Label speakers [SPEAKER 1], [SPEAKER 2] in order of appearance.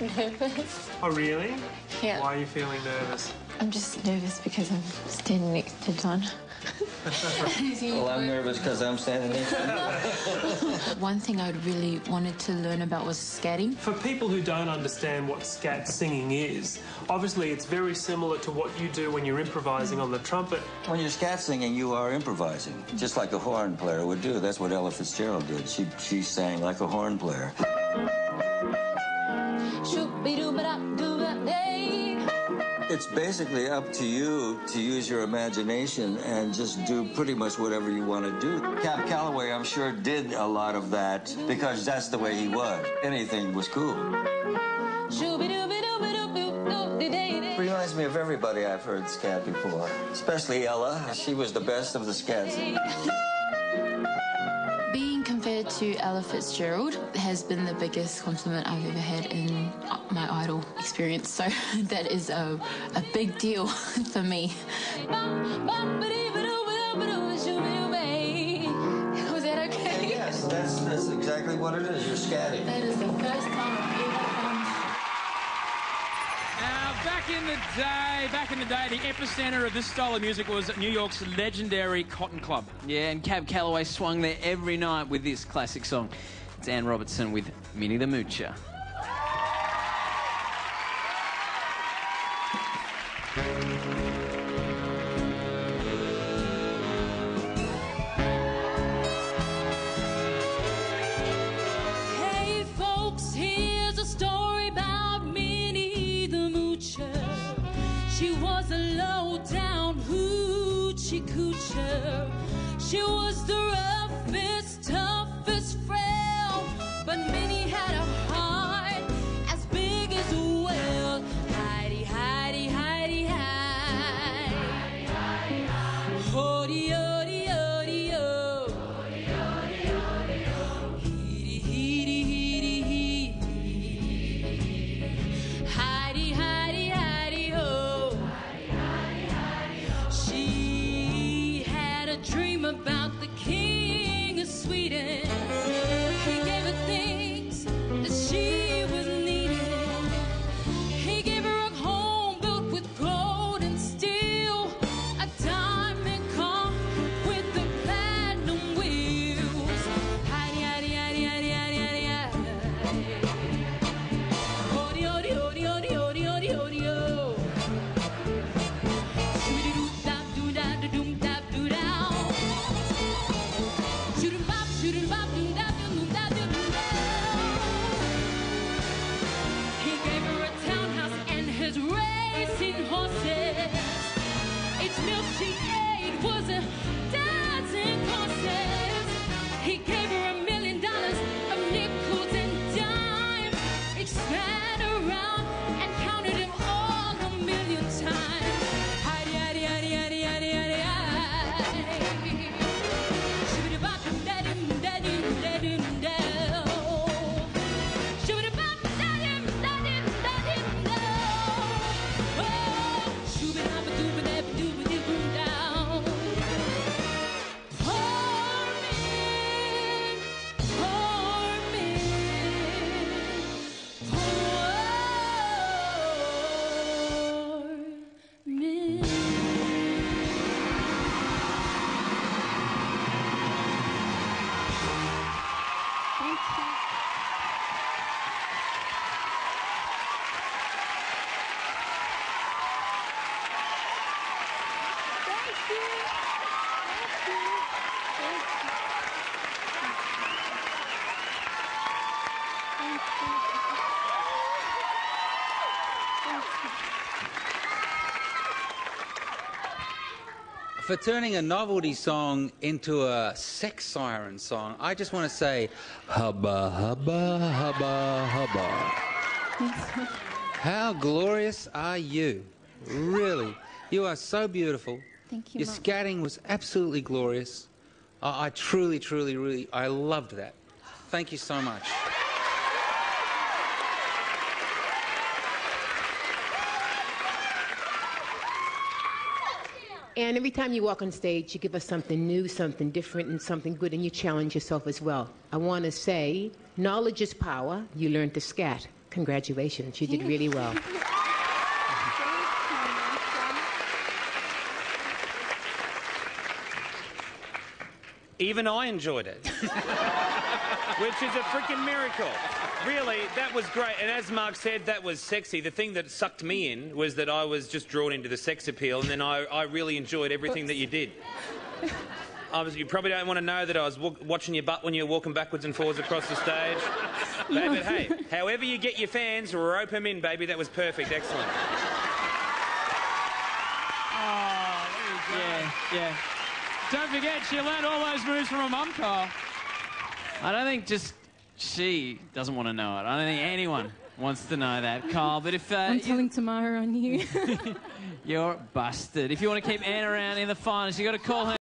[SPEAKER 1] nervous.
[SPEAKER 2] Oh, really?
[SPEAKER 1] Yeah.
[SPEAKER 2] Why are you feeling nervous?
[SPEAKER 1] I'm just nervous because I'm standing next to Don.
[SPEAKER 3] Well, I'm nervous because I'm standing next to you.
[SPEAKER 1] One thing I'd really wanted to learn about was scatting.
[SPEAKER 2] For people who don't understand what scat singing is, obviously it's very similar to what you do when you're improvising on the trumpet.
[SPEAKER 3] When you're scat singing, you are improvising, just like a horn player would do. That's what Ella Fitzgerald did. She, she sang like a horn player. It's basically up to you to use your imagination and just do pretty much whatever you want to do. Cab Calloway, I'm sure, did a lot of that because that's the way he was. Anything was cool. Reminds me of everybody I've heard scat before, especially Ella. She was the best of the scats.
[SPEAKER 1] Being compared to Ella Fitzgerald has been the biggest compliment I've ever had in my idol experience. So that is a, a big deal for me. Was that okay?
[SPEAKER 3] Yes, that's, that's exactly what it is. You're scatting.
[SPEAKER 4] Back in the day, back in the day, the epicenter of this style of music was New York's legendary Cotton Club.
[SPEAKER 5] Yeah, and Cab Calloway swung there every night with this classic song. It's Anne Robertson with Minnie the Moocher.
[SPEAKER 6] Hoochie coocher. She was the roughest, dream about the king of Sweden. Meal she ate was a
[SPEAKER 7] For turning a novelty song into a sex siren song, I just want to say, hubba, hubba, hubba, hubba. How glorious are you? Really. You are so beautiful.
[SPEAKER 1] Thank you,
[SPEAKER 7] Your
[SPEAKER 1] Mum.
[SPEAKER 7] scatting was absolutely glorious. I, I truly, truly, really, I loved that. Thank you so much.
[SPEAKER 8] And every time you walk on stage, you give us something new, something different, and something good, and you challenge yourself as well. I want to say, knowledge is power. You learned to scat. Congratulations. You did really well.
[SPEAKER 9] Even I enjoyed it. Which is a freaking miracle. Really, that was great. And as Mark said, that was sexy. The thing that sucked me in was that I was just drawn into the sex appeal, and then I, I really enjoyed everything that you did. I was, you probably don't want to know that I was wa- watching your butt when you were walking backwards and forwards across the stage. But, but hey, however you get your fans, rope them in, baby. That was perfect. Excellent.
[SPEAKER 4] Yeah, yeah. Don't forget, she learned all those moves from her mum, Carl.
[SPEAKER 5] I don't think just she doesn't want to know it. I don't think anyone wants to know that, Carl. But if uh,
[SPEAKER 6] I'm telling Tamara on you.
[SPEAKER 5] you're busted, if you want to keep Anne around in the finals, you got to call her.